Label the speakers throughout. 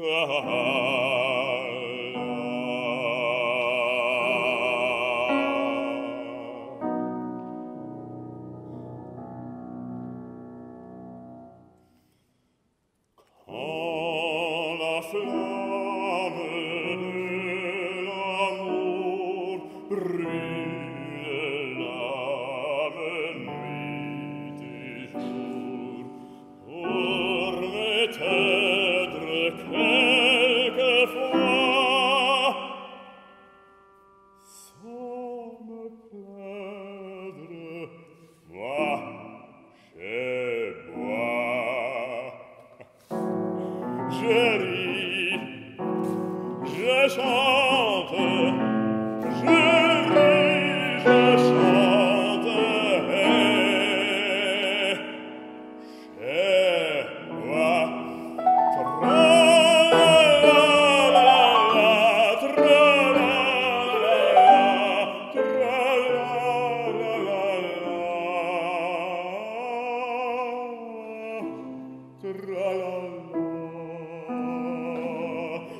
Speaker 1: Ah.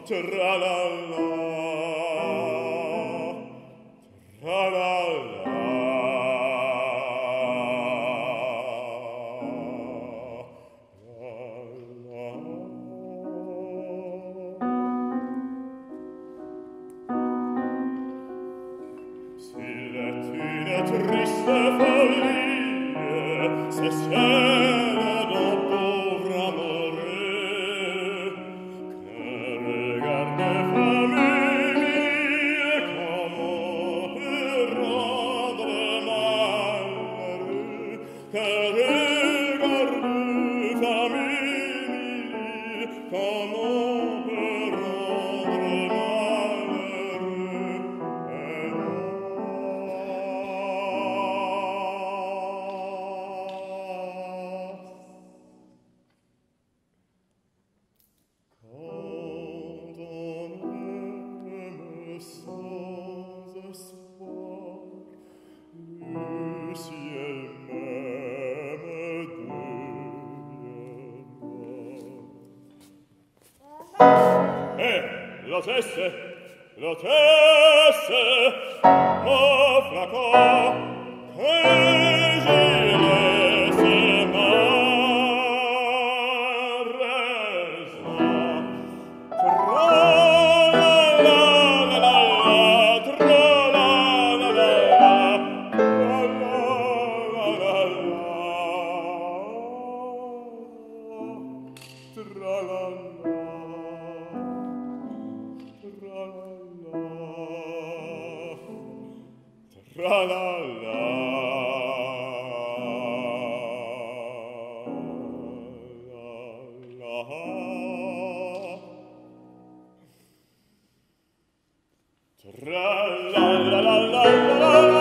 Speaker 1: tra la la tra la Sille tine triste follie, se come on. la cesse, la cesse, la flacò, che gile se m'arresa. Tra la la la la, tra la la la la, tra la la la la, tra la la la. tra la la tra la la la la la la.